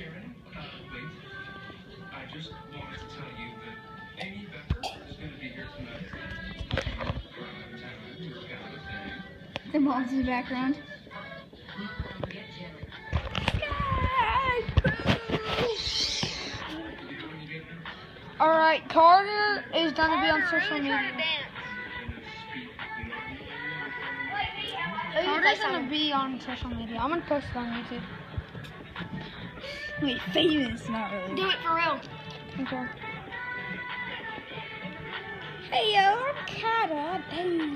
Hey, Jared. Uh, wait. I just wanted to tell you that Amy Becker is going to be here tonight. To kind of a thing. The mom's in the background. Alright, Carter is gonna be on social media. Carter's gonna be on social media. I'm gonna post it on YouTube. Wait, famous, not really. Do it for real. Okay. Hey yo, I'm. Thanks.